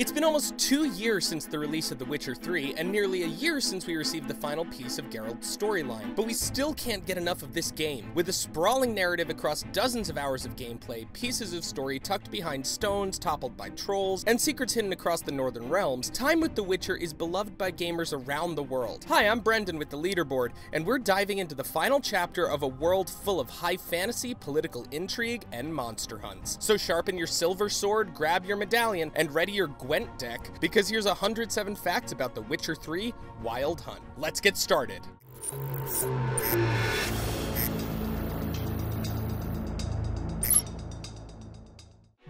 It's been almost two years since the release of The Witcher 3, and nearly a year since we received the final piece of Geralt's storyline, but we still can't get enough of this game. With a sprawling narrative across dozens of hours of gameplay, pieces of story tucked behind stones toppled by trolls, and secrets hidden across the Northern Realms, time with The Witcher is beloved by gamers around the world. Hi, I'm Brendan with the leaderboard, and we're diving into the final chapter of a world full of high fantasy, political intrigue, and monster hunts. So sharpen your silver sword, grab your medallion, and ready your Gwent deck, because here's 107 facts about The Witcher 3 Wild Hunt. Let's get started.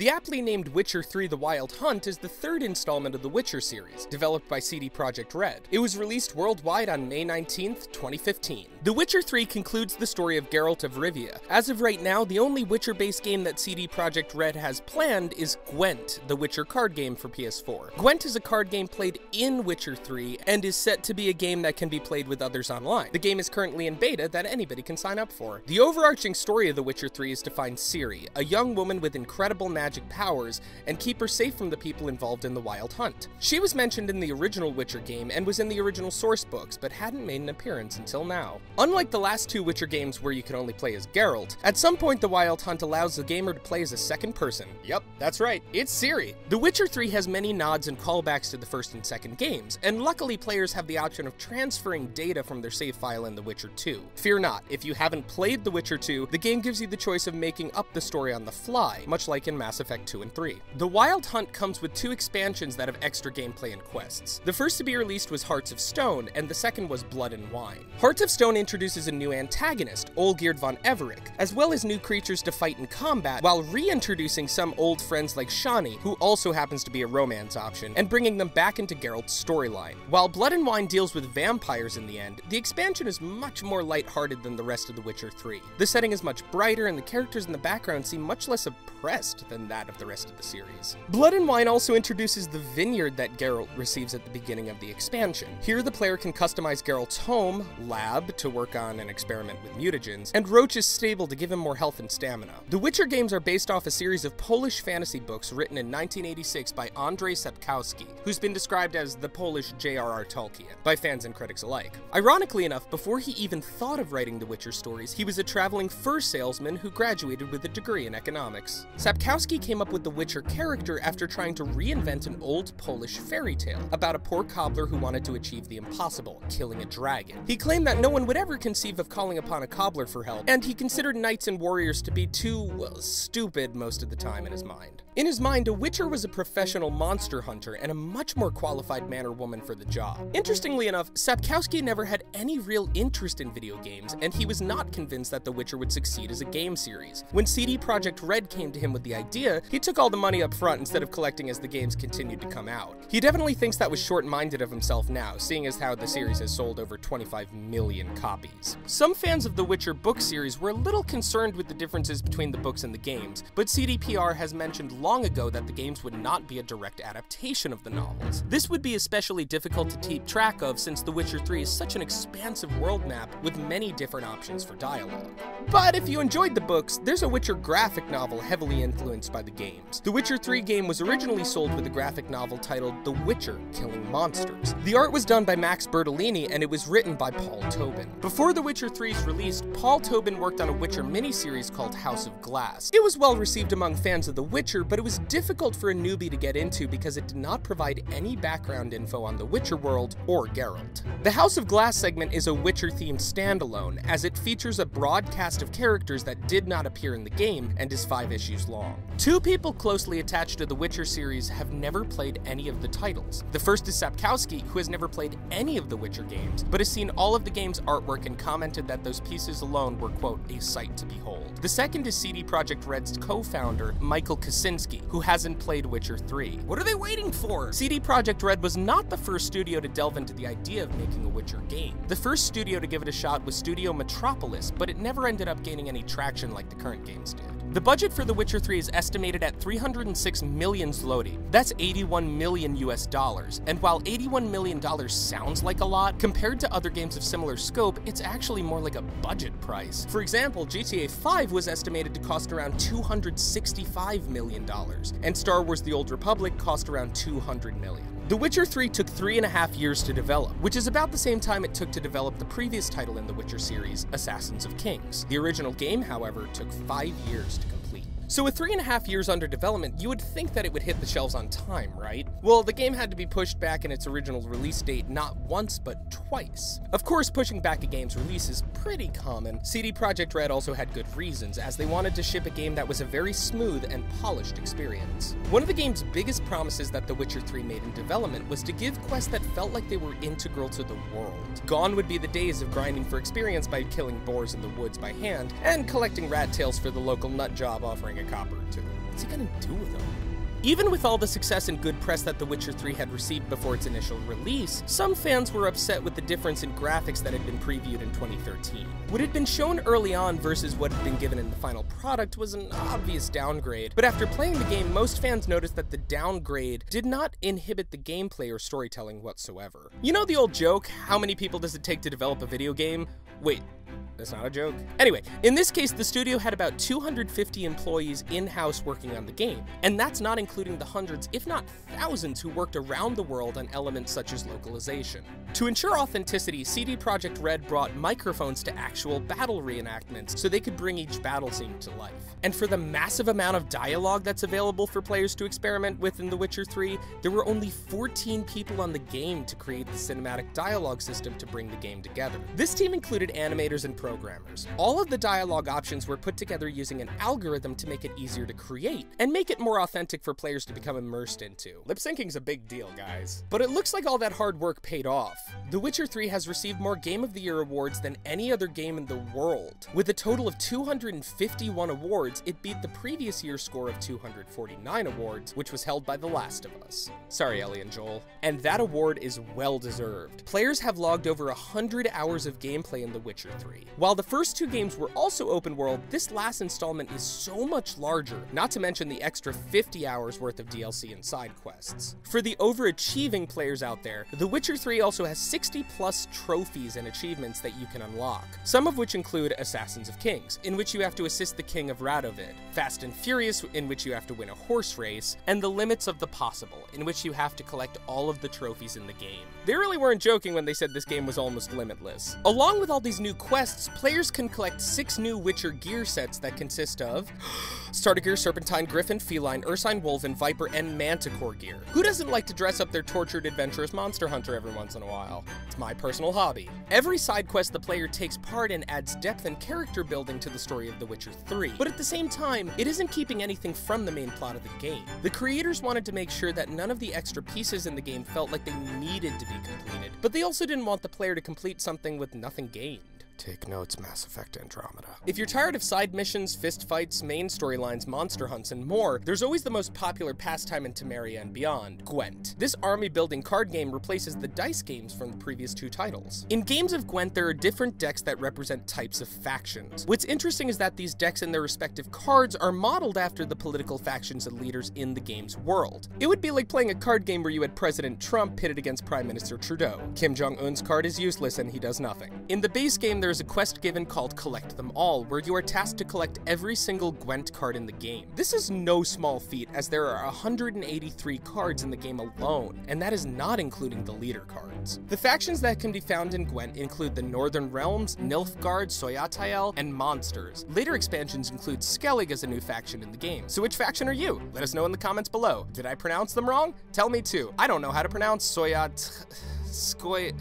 The aptly named Witcher 3 The Wild Hunt is the third installment of the Witcher series, developed by CD Projekt Red. It was released worldwide on May 19, 2015. The Witcher 3 concludes the story of Geralt of Rivia. As of right now, the only Witcher-based game that CD Projekt Red has planned is Gwent, the Witcher card game for PS4. Gwent is a card game played in Witcher 3 and is set to be a game that can be played with others online. The game is currently in beta that anybody can sign up for. The overarching story of The Witcher 3 is to find Ciri, a young woman with incredible magic magic powers and keep her safe from the people involved in the Wild Hunt. She was mentioned in the original Witcher game and was in the original source books, but hadn't made an appearance until now. Unlike the last two Witcher games where you can only play as Geralt, at some point the Wild Hunt allows the gamer to play as a second person. Yep, that's right, it's Ciri. The Witcher 3 has many nods and callbacks to the first and second games, and luckily players have the option of transferring data from their save file in The Witcher 2. Fear not, if you haven't played The Witcher 2, the game gives you the choice of making up the story on the fly, much like in Mass Effect 2 and 3. The Wild Hunt comes with two expansions that have extra gameplay and quests. The first to be released was Hearts of Stone, and the second was Blood and Wine. Hearts of Stone introduces a new antagonist, Olgierd von Everec, as well as new creatures to fight in combat, while reintroducing some old friends like Shani, who also happens to be a romance option, and bringing them back into Geralt's storyline. While Blood and Wine deals with vampires in the end, the expansion is much more lighthearted than the rest of The Witcher 3. The setting is much brighter, and the characters in the background seem much less oppressed than that of the rest of the series. Blood and Wine also introduces the vineyard that Geralt receives at the beginning of the expansion. Here the player can customize Geralt's home, lab to work on and experiment with mutagens, and Roach's stable to give him more health and stamina. The Witcher games are based off a series of Polish fantasy books written in 1986 by Andrzej Sapkowski, who's been described as the Polish J.R.R. Tolkien by fans and critics alike. Ironically enough, before he even thought of writing the Witcher stories, he was a traveling fur salesman who graduated with a degree in economics. Sapkowski came up with the Witcher character after trying to reinvent an old Polish fairy tale about a poor cobbler who wanted to achieve the impossible, killing a dragon. He claimed that no one would ever conceive of calling upon a cobbler for help, and he considered knights and warriors to be too, well, stupid most of the time in his mind. In his mind, a witcher was a professional monster hunter and a much more qualified man or woman for the job. Interestingly enough, Sapkowski never had any real interest in video games, and he was not convinced that The Witcher would succeed as a game series. When CD Projekt Red came to him with the idea, he took all the money up front instead of collecting as the games continued to come out. He definitely thinks that was short-minded of himself now, seeing as how the series has sold over 25 million copies. Some fans of the Witcher book series were a little concerned with the differences between the books and the games, but CDPR has mentioned long ago that the games would not be a direct adaptation of the novels. This would be especially difficult to keep track of since The Witcher 3 is such an expansive world map with many different options for dialogue. But if you enjoyed the books, there's a Witcher graphic novel heavily influenced by the games. The Witcher 3 game was originally sold with a graphic novel titled The Witcher Killing Monsters. The art was done by Max Bertolini and it was written by Paul Tobin. Before The Witcher 3's release, Paul Tobin worked on a Witcher miniseries called House of Glass. It was well received among fans of The Witcher, but it was difficult for a newbie to get into because it did not provide any background info on the Witcher world or Geralt. The House of Glass segment is a Witcher-themed standalone, as it features a broad cast of characters that did not appear in the game and is five issues long. Two people closely attached to the Witcher series have never played any of the titles. The first is Sapkowski, who has never played any of the Witcher games, but has seen all of the game's artwork and commented that those pieces alone were, quote, a sight to behold. The second is CD Projekt Red's co-founder, Michael Who hasn't played Witcher 3. What are they waiting for? CD Projekt Red was not the first studio to delve into the idea of making a Witcher game. The first studio to give it a shot was Studio Metropolis, but it never ended up gaining any traction like the current games did. The budget for The Witcher 3 is estimated at 306 million zloty. That's 81 million US dollars. And while 81 million dollars sounds like a lot, compared to other games of similar scope, it's actually more like a budget price. For example, GTA 5 was estimated to cost around 265 million dollars, and Star Wars The Old Republic cost around 200 million. The Witcher 3 took three and a half years to develop, which is about the same time it took to develop the previous title in the Witcher series, Assassins of Kings. The original game, however, took five years to complete. So with three and a half years under development, you would think that it would hit the shelves on time, right? Well, the game had to be pushed back in its original release date not once, but twice. Of course, pushing back a game's release is pretty common. CD Projekt Red also had good reasons, as they wanted to ship a game that was a very smooth and polished experience. One of the game's biggest promises that The Witcher 3 made in development was to give quests that felt like they were integral to the world. Gone would be the days of grinding for experience by killing boars in the woods by hand, and collecting rat tails for the local nut job offering a copper or two. What's he gonna do with them? Even with all the success and good press that The Witcher 3 had received before its initial release, some fans were upset with the difference in graphics that had been previewed in 2013. What had been shown early on versus what had been given in the final product was an obvious downgrade, but after playing the game, most fans noticed that the downgrade did not inhibit the gameplay or storytelling whatsoever. You know the old joke, how many people does it take to develop a video game? Wait, that's not a joke. Anyway, in this case, the studio had about 250 employees in-house working on the game, and that's not including the hundreds, if not thousands, who worked around the world on elements such as localization. To ensure authenticity, CD Projekt Red brought microphones to actual battle reenactments so they could bring each battle scene to life. And for the massive amount of dialogue that's available for players to experiment with in The Witcher 3, there were only 14 people on the game to create the cinematic dialogue system to bring the game together. This team included animators and. All of the dialogue options were put together using an algorithm to make it easier to create, and make it more authentic for players to become immersed into. Lip syncing's a big deal, guys. But it looks like all that hard work paid off. The Witcher 3 has received more Game of the Year awards than any other game in the world. With a total of 251 awards, it beat the previous year's score of 249 awards, which was held by The Last of Us. Sorry, Ellie and Joel. And that award is well deserved. Players have logged over 100 hours of gameplay in The Witcher 3. While the first two games were also open world, this last installment is so much larger, not to mention the extra 50 hours worth of DLC and side quests. For the overachieving players out there, The Witcher 3 also has 60 plus trophies and achievements that you can unlock, some of which include Assassins of Kings, in which you have to assist the King of Radovid, Fast and Furious, in which you have to win a horse race, and The Limits of the Possible, in which you have to collect all of the trophies in the game. They really weren't joking when they said this game was almost limitless. Along with all these new quests, players can collect six new Witcher gear sets that consist of Starter Gear, Serpentine, Griffin, Feline, Ursine, Wolven, Viper, and Manticore gear. Who doesn't like to dress up their tortured, adventurous monster hunter every once in a while? It's my personal hobby. Every side quest the player takes part in adds depth and character building to the story of The Witcher 3, but at the same time, it isn't keeping anything from the main plot of the game. The creators wanted to make sure that none of the extra pieces in the game felt like they needed to be completed, but they also didn't want the player to complete something with nothing gained. Take notes, Mass Effect Andromeda. If you're tired of side missions, fist fights, main storylines, monster hunts, and more, there's always the most popular pastime in Temeria and beyond, Gwent. This army building card game replaces the dice games from the previous two titles. In games of Gwent, there are different decks that represent types of factions. What's interesting is that these decks and their respective cards are modeled after the political factions and leaders in the game's world. It would be like playing a card game where you had President Trump pitted against Prime Minister Trudeau. Kim Jong-un's card is useless and he does nothing. In the base game, there is a quest given called Collect Them All, where you are tasked to collect every single Gwent card in the game. This is no small feat, as there are 183 cards in the game alone, and that is not including the leader cards. The factions that can be found in Gwent include the Northern Realms, Nilfgaard, Scoia'tael, and Monsters. Later expansions include Skellige as a new faction in the game. So which faction are you? Let us know in the comments below. Did I pronounce them wrong? Tell me too. I don't know how to pronounce Soyat... Skoy...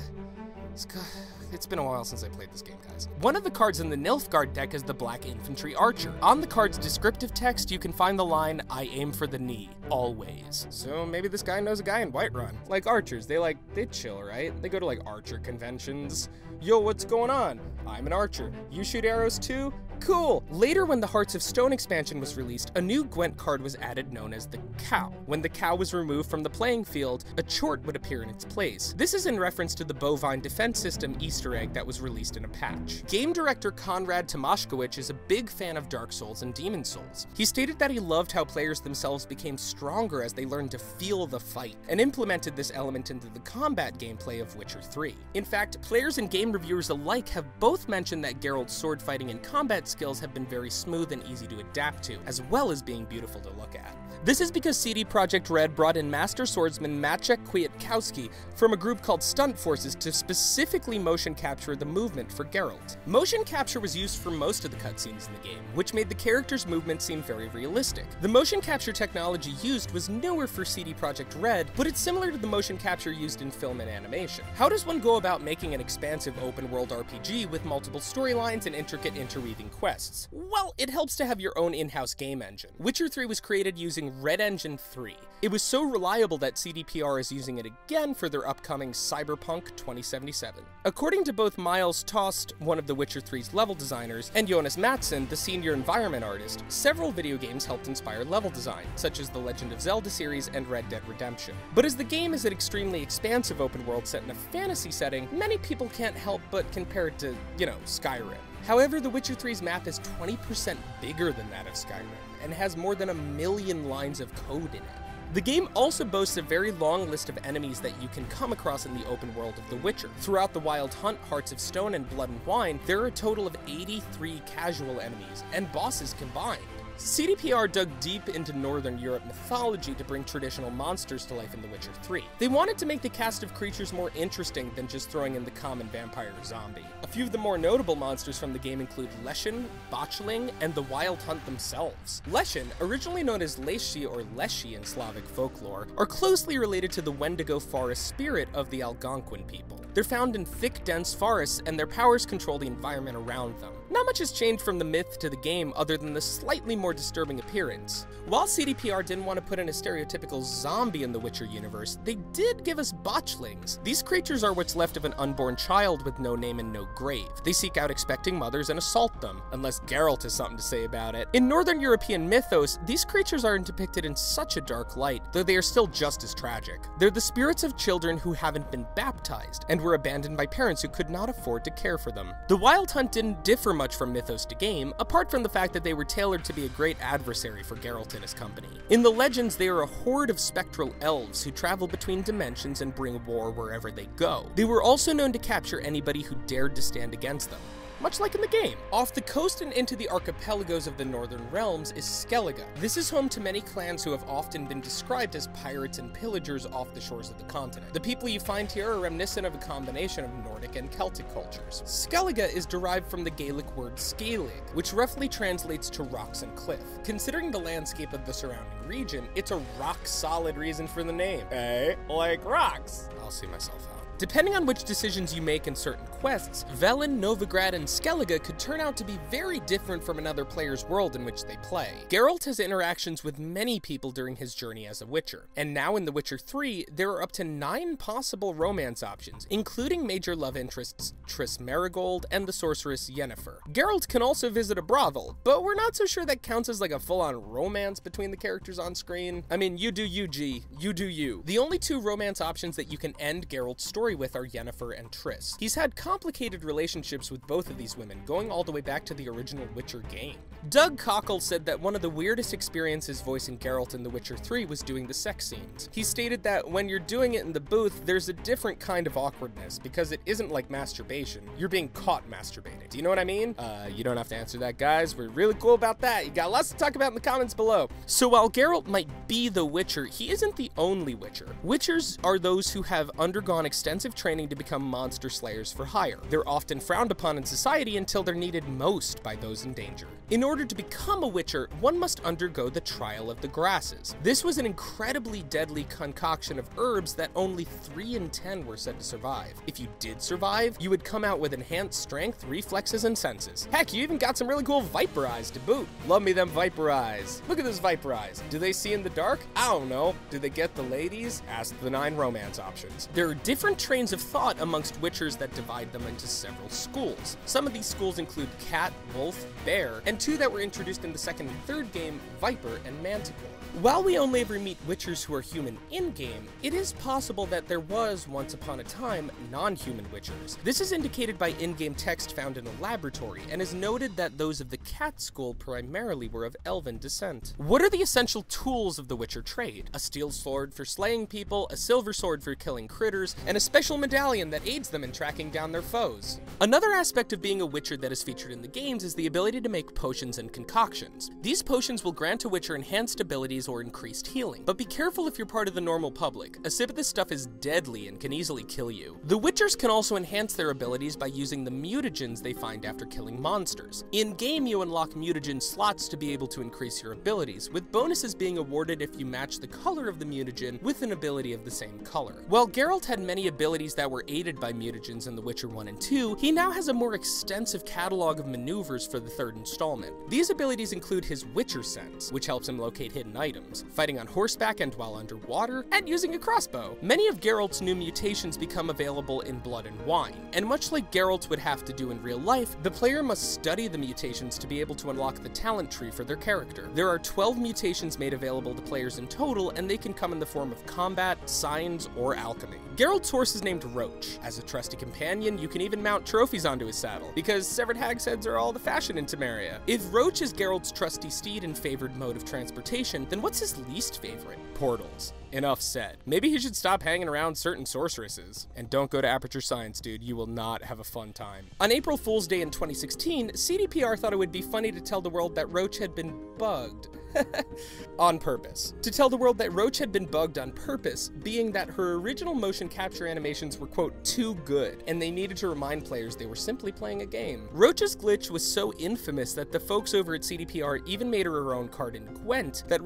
Skoy... It's been a while since I played this game. One of the cards in the Nilfgaard deck is the Black Infantry Archer. On the card's descriptive text, you can find the line, I aim for the knee, always. So maybe this guy knows a guy in Whiterun. Like archers, they like, they chill, right? They go to like archer conventions. Yo, what's going on? I'm an archer. You shoot arrows too? Cool! Later, when the Hearts of Stone expansion was released, a new Gwent card was added known as the Cow. When the cow was removed from the playing field, a chort would appear in its place. This is in reference to the bovine defense system Easter egg that was released in a patch. Game director Konrad Tomaszkiewicz is a big fan of Dark Souls and Demon Souls. He stated that he loved how players themselves became stronger as they learned to feel the fight, and implemented this element into the combat gameplay of Witcher 3. In fact, players and game reviewers alike have both mentioned that Geralt's sword fighting and combat skills have been very smooth and easy to adapt to, as well as being beautiful to look at. This is because CD Projekt Red brought in master swordsman Maciek Kwiatkowski from a group called Stunt Forces to specifically motion capture the movement for Geralt. Motion capture was used for most of the cutscenes in the game, which made the character's movement seem very realistic. The motion capture technology used was newer for CD Projekt Red, but it's similar to the motion capture used in film and animation. How does one go about making an expansive open world RPG with multiple storylines and intricate interweaving quests? Well, it helps to have your own in-house game engine. Witcher 3 was created using Red Engine 3. It was so reliable that CDPR is using it again for their upcoming Cyberpunk 2077. According to both Miles Tost, one of The Witcher 3's level designers, and Jonas Mattsson, the senior environment artist, several video games helped inspire level design, such as the Legend of Zelda series and Red Dead Redemption. But as the game is an extremely expansive open world set in a fantasy setting, many people can't help but compare it to, you know, Skyrim. However, The Witcher 3's map is 20% bigger than that of Skyrim, and has more than a million lines of code in it. The game also boasts a very long list of enemies that you can come across in the open world of The Witcher. Throughout the Wild Hunt, Hearts of Stone, and Blood and Wine, there are a total of 83 casual enemies, and bosses combined. CDPR dug deep into Northern Europe mythology to bring traditional monsters to life in The Witcher 3. They wanted to make the cast of creatures more interesting than just throwing in the common vampire or zombie. A few of the more notable monsters from the game include Leshen, Botchling, and the Wild Hunt themselves. Leshen, originally known as Leshi or Leshi in Slavic folklore, are closely related to the Wendigo forest spirit of the Algonquin people. They're found in thick, dense forests, and their powers control the environment around them. Not much has changed from the myth to the game other than the slightly more disturbing appearance. While CDPR didn't want to put in a stereotypical zombie in the Witcher universe, they did give us botchlings. These creatures are what's left of an unborn child with no name and no grave. They seek out expecting mothers and assault them, unless Geralt has something to say about it. In Northern European mythos, these creatures aren't depicted in such a dark light, though they are still just as tragic. They're the spirits of children who haven't been baptized, and were abandoned by parents who could not afford to care for them. The Wild Hunt didn't differ much from mythos to game, apart from the fact that they were tailored to be a great adversary for Geralt and his company. In the legends, they are a horde of spectral elves who travel between dimensions and bring war wherever they go. They were also known to capture anybody who dared to stand against them much like in the game. Off the coast and into the archipelagos of the Northern Realms is Skellige. This is home to many clans who have often been described as pirates and pillagers off the shores of the continent. The people you find here are reminiscent of a combination of Nordic and Celtic cultures. Skellige is derived from the Gaelic word scalig, which roughly translates to rocks and cliff. Considering the landscape of the surrounding region, it's a rock-solid reason for the name. Hey, like rocks. I'll see myself out. Depending on which decisions you make in certain quests, Velen, Novigrad, and Skellige could turn out to be very different from another player's world in which they play. Geralt has interactions with many people during his journey as a Witcher, and now in The Witcher 3, there are up to 9 possible romance options, including major love interests Triss Merigold and the sorceress Yennefer. Geralt can also visit a brothel, but we're not so sure that counts as like a full-on romance between the characters on screen. I mean, you do you, G. You do you. The only two romance options that you can end Geralt's story with are Yennefer and Triss. He's had complicated relationships with both of these women, going all the way back to the original Witcher game. Doug Cockle said that one of the weirdest experiences voicing Geralt in The Witcher 3 was doing the sex scenes. He stated that when you're doing it in the booth, there's a different kind of awkwardness, because it isn't like masturbation. You're being caught masturbating. Do you know what I mean? Uh, you don't have to answer that, guys. We're really cool about that. You got lots to talk about in the comments below. So while Geralt might be the Witcher, he isn't the only Witcher. Witchers are those who have undergone extensive training to become monster slayers for hire. They're often frowned upon in society until they're needed most by those in danger. In order to become a Witcher, one must undergo the Trial of the Grasses. This was an incredibly deadly concoction of herbs that only 3 in 10 were said to survive. If you did survive, you would come out with enhanced strength, reflexes, and senses. Heck, you even got some really cool Viper eyes to boot. Love me them Viper eyes. Look at those Viper eyes. Do they see in the dark? I don't know. Do they get the ladies? Ask the nine romance options. There are different trains of thought amongst Witchers that divide them into several schools. Some of these schools include Cat, Wolf, Bear, and two that were introduced in the second and third game, Viper and Manticore. While we only ever meet Witchers who are human in-game, it is possible that there was, once upon a time, non-human Witchers. This is indicated by in-game text found in a laboratory, and is noted that those of the Cat School primarily were of elven descent. What are the essential tools of the Witcher trade? A steel sword for slaying people, a silver sword for killing critters, and a special medallion that aids them in tracking down their foes. Another aspect of being a Witcher that is featured in the games is the ability to make potions and concoctions. These potions will grant a Witcher enhanced abilities or increased healing, but be careful if you're part of the normal public. A sip of this stuff is deadly and can easily kill you. The Witchers can also enhance their abilities by using the mutagens they find after killing monsters. In-game, you unlock mutagen slots to be able to increase your abilities, with bonuses being awarded if you match the color of the mutagen with an ability of the same color. While Geralt had many abilities that were aided by mutagens in The Witcher 1 and 2, he now has a more extensive catalog of maneuvers for the third installment. These abilities include his Witcher sense, which helps him locate hidden items, fighting on horseback and while underwater, and using a crossbow. Many of Geralt's new mutations become available in Blood and Wine, and much like Geralt would have to do in real life, the player must study the mutations to be able to unlock the talent tree for their character. There are 12 mutations made available to players in total, and they can come in the form of combat, signs, or alchemy. Geralt's horse is named Roach. As a trusty companion, you can even mount trophies onto his saddle, because severed hag's heads are all the fashion in Temeria. If Roach is Geralt's trusty steed and favored mode of transportation, then what's his least favorite? Portals. Enough said. Maybe he should stop hanging around certain sorceresses. And don't go to Aperture Science, dude. You will not have a fun time. On April Fool's Day in 2016, CDPR thought it would be funny to tell the world that Roach had been bugged. on purpose. To tell the world that Roach had been bugged on purpose, being that her original motion capture animations were, quote, too good, and they needed to remind players they were simply playing a game. Roach's glitch was so infamous that the folks over at CDPR even made her her own card in Gwent that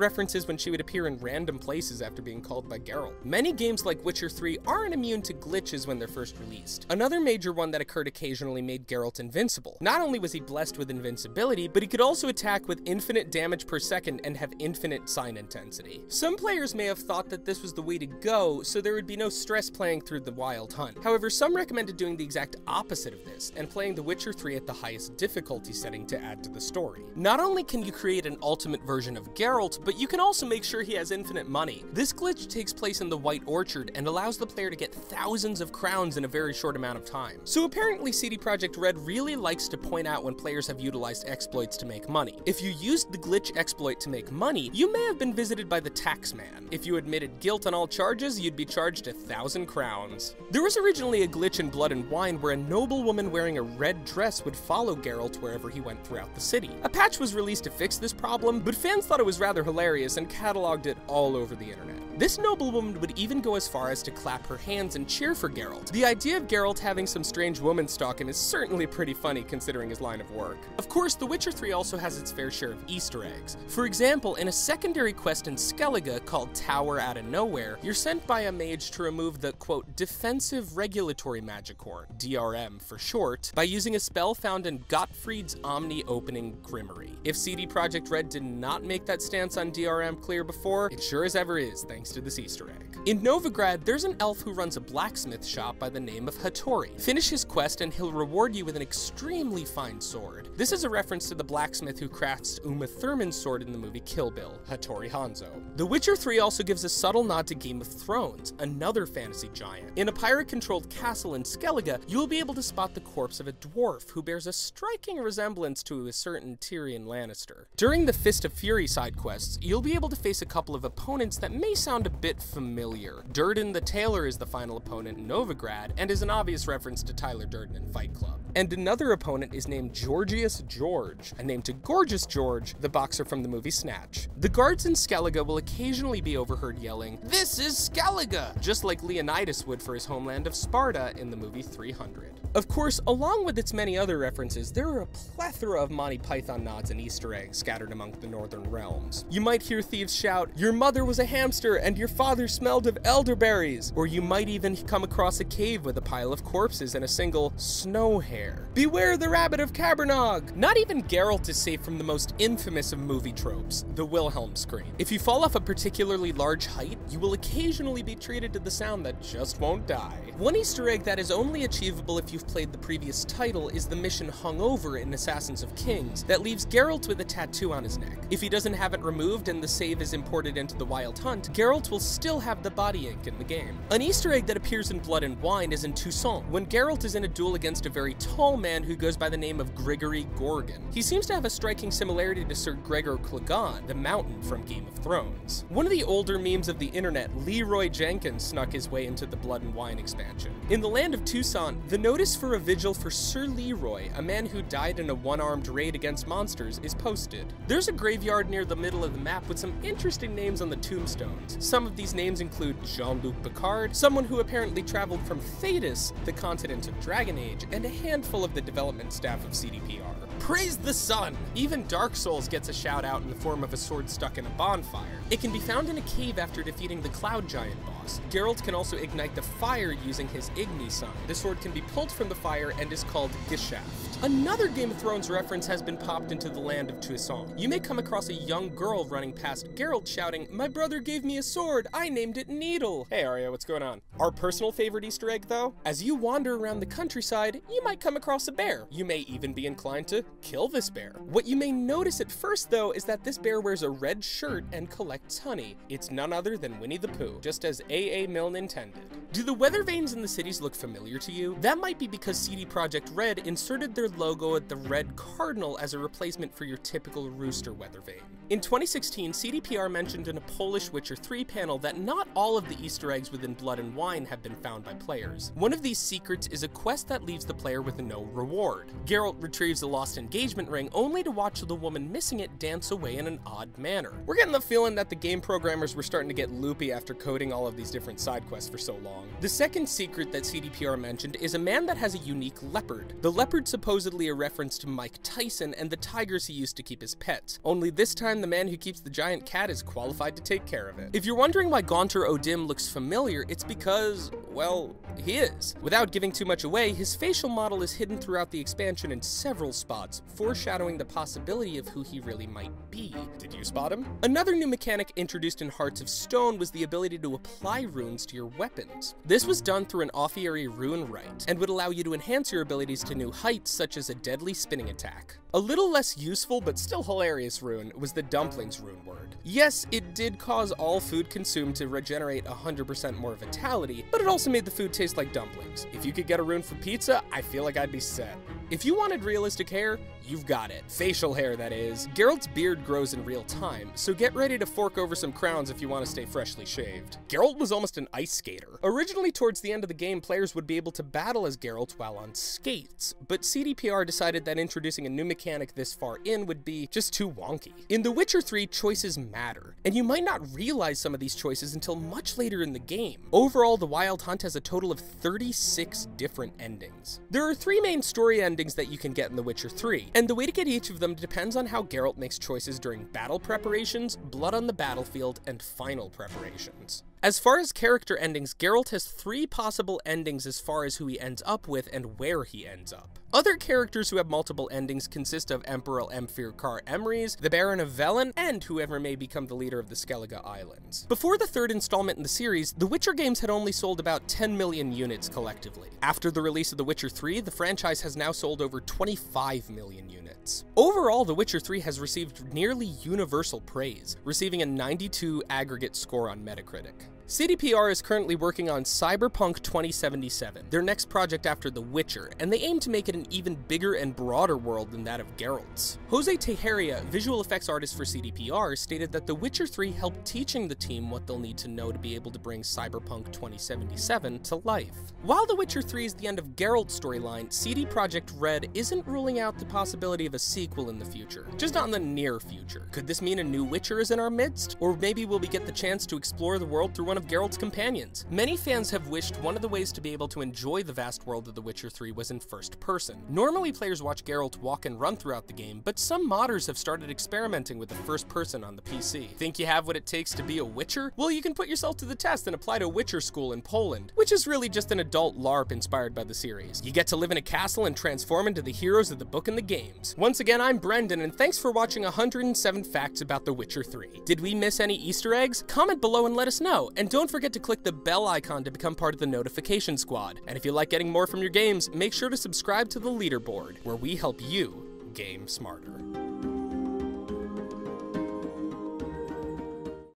when she would appear in random places after being called by Geralt. Many games like Witcher 3 aren't immune to glitches when they're first released. Another major one that occurred occasionally made Geralt invincible. Not only was he blessed with invincibility, but he could also attack with infinite damage per second and have infinite sign intensity. Some players may have thought that this was the way to go, so there would be no stress playing through the Wild Hunt. However, some recommended doing the exact opposite of this, and playing The Witcher 3 at the highest difficulty setting to add to the story. Not only can you create an ultimate version of Geralt, but you can also make sure he has infinite money. This glitch takes place in the White Orchard and allows the player to get thousands of crowns in a very short amount of time. So apparently CD Projekt Red really likes to point out when players have utilized exploits to make money. If you used the glitch exploit to make money, you may have been visited by the tax man. If you admitted guilt on all charges, you'd be charged a thousand crowns. There was originally a glitch in Blood and Wine where a noblewoman wearing a red dress would follow Geralt wherever he went throughout the city. A patch was released to fix this problem, but fans thought it was rather hilarious and cataloged it all over the internet. This noblewoman would even go as far as to clap her hands and cheer for Geralt. The idea of Geralt having some strange woman stalk him is certainly pretty funny considering his line of work. Of course, The Witcher 3 also has its fair share of Easter eggs. For example, in a secondary quest in Skellige called Tower Out of Nowhere, you're sent by a mage to remove the, quote, Defensive Regulatory Magicorn, DRM for short, by using a spell found in Gottfried's Omni Opening Grimoire. If CD Projekt Red did not make that stance on DRM clear before, it sure as ever is thanks to this Easter egg. In Novigrad, there's an elf who runs a blacksmith shop by the name of Hattori. Finish his quest and he'll reward you with an extremely fine sword. This is a reference to the blacksmith who crafts Uma Thurman's sword in the movie Kill Bill, Hattori Hanzo. The Witcher 3 also gives a subtle nod to Game of Thrones, another fantasy giant. In a pirate-controlled castle in Skellige, you'll be able to spot the corpse of a dwarf who bears a striking resemblance to a certain Tyrion Lannister. During the Fist of Fury side quests, you'll be able to face a couple of opponents that may sound a bit familiar familiar. Durden the Tailor is the final opponent in Novigrad, and is an obvious reference to Tyler Durden in Fight Club. And another opponent is named Georgius George, a name to Gorgeous George, the boxer from the movie Snatch. The guards in Skellige will occasionally be overheard yelling, This is Skellige! Just like Leonidas would for his homeland of Sparta in the movie 300. Of course, along with its many other references, there are a plethora of Monty Python nods and Easter eggs scattered among the Northern realms. You might hear thieves shout, Your mother was a hamster and your father smelled of elderberries! Or you might even come across a cave with a pile of corpses and a single snow hare. Beware the rabbit of Caerbannog! Not even Geralt is safe from the most infamous of movie tropes, the Wilhelm scream. If you fall off a particularly large height, you will occasionally be treated to the sound that just won't die. One Easter egg that is only achievable if you've played the previous title is the mission Hungover in Assassins of Kings that leaves Geralt with a tattoo on his neck. If he doesn't have it removed and the save is imported into the Wild Hunt, Geralt will still have the body ink in the game. An Easter egg that appears in Blood and Wine is in Toussaint, when Geralt is in a duel against a very tall man who goes by the name of Grigory Gorgon. He seems to have a striking similarity to Sir Gregor Clegane, the Mountain from Game of Thrones. One of the older memes of the internet, Leeroy Jenkins snuck his way into the Blood and Wine expansion. In the land of Toussaint, the notice for a vigil for Sir Leroy, a man who died in a one-armed raid against monsters, is posted. There's a graveyard near the middle of the map with some interesting names on the tombstones. Some of these names include Jean-Luc Picard, someone who apparently traveled from Thedas, the continent of Dragon Age, and a handful of the development staff of CDPR. Praise the sun! Even Dark Souls gets a shout out in the form of a sword stuck in a bonfire. It can be found in a cave after defeating the Cloud Giant boss. Geralt can also ignite the fire using his Igni Sun. The sword can be pulled from the fire and is called Geshaft. Another Game of Thrones reference has been popped into the land of Toussaint. You may come across a young girl running past Geralt shouting, My brother gave me a sword, I named it Needle. Hey Arya, what's going on? Our personal favorite Easter egg though? As you wander around the countryside, you might come across a bear. You may even be inclined to kill this bear. What you may notice at first though is that this bear wears a red shirt and collects honey. It's none other than Winnie the Pooh, just as A.A. Milne intended. Do the weather vanes in the cities look familiar to you? That might be because CD Projekt Red inserted their logo at the red cardinal as a replacement for your typical rooster weather vane. In 2016, CDPR mentioned in a Polish Witcher 3 panel that not all of the Easter eggs within Blood and Wine have been found by players. One of these secrets is a quest that leaves the player with no reward. Geralt retrieves a lost engagement ring only to watch the woman missing it dance away in an odd manner. We're getting the feeling that the game programmers were starting to get loopy after coding all of these different side quests for so long. The second secret that CDPR mentioned is a man that has a unique leopard. The leopard supposedly a reference to Mike Tyson and the tigers he used to keep as pets, only this time the man who keeps the giant cat is qualified to take care of it. If you're wondering why Gaunter O'Dim looks familiar, it's because, well, he is. Without giving too much away, his facial model is hidden throughout the expansion in several spots, foreshadowing the possibility of who he really might be. Did you spot him? Another new mechanic introduced in Hearts of Stone was the ability to apply runes to your weapons. This was done through an Ofieri runewright, and would allow you to enhance your abilities to new heights such as a deadly spinning attack. A little less useful but still hilarious rune was the dumplings rune word. Yes, it did cause all food consumed to regenerate 100% more vitality, but it also made the food taste like dumplings. If you could get a rune for pizza, I feel like I'd be set. If you wanted realistic hair, you've got it. Facial hair, that is. Geralt's beard grows in real time, so get ready to fork over some crowns if you want to stay freshly shaved. Geralt was almost an ice skater. Originally, towards the end of the game, players would be able to battle as Geralt while on skates, but CDPR decided that introducing a new mechanic this far in would be just too wonky. In The Witcher 3, choices matter, and you might not realize some of these choices until much later in the game. Overall, The Wild Hunt has a total of 36 different endings. There are three main story endings that you can get in The Witcher 3, and the way to get each of them depends on how Geralt makes choices during battle preparations, blood on the battlefield, and final preparations. As far as character endings, Geralt has three possible endings as far as who he ends up with and where he ends up. Other characters who have multiple endings consist of Emperor Emhyr var Emreis, the Baron of Velen, and whoever may become the leader of the Skellige Islands. Before the third installment in the series, The Witcher games had only sold about 10 million units collectively. After the release of The Witcher 3, the franchise has now sold over 25 million units. Overall, The Witcher 3 has received nearly universal praise, receiving a 92 aggregate score on Metacritic. CDPR is currently working on Cyberpunk 2077, their next project after The Witcher, and they aim to make it an even bigger and broader world than that of Geralt's. José Teixeira, visual effects artist for CDPR, stated that The Witcher 3 helped teaching the team what they'll need to know to be able to bring Cyberpunk 2077 to life. While The Witcher 3 is the end of Geralt's storyline, CD Projekt Red isn't ruling out the possibility of a sequel in the future, just not in the near future. Could this mean a new Witcher is in our midst? Or maybe will we get the chance to explore the world through one of Geralt's companions? Many fans have wished one of the ways to be able to enjoy the vast world of The Witcher 3 was in first person. Normally players watch Geralt walk and run throughout the game, but some modders have started experimenting with the first person on the PC. Think you have what it takes to be a Witcher? Well, you can put yourself to the test and apply to Witcher school in Poland, which is really just an adult LARP inspired by the series. You get to live in a castle and transform into the heroes of the book and the games. Once again, I'm Brendan, and thanks for watching 107 facts about The Witcher 3. Did we miss any Easter eggs? Comment below and let us know, and don't forget to click the bell icon to become part of the notification squad. And if you like getting more from your games, make sure to subscribe to the leaderboard, where we help you game smarter.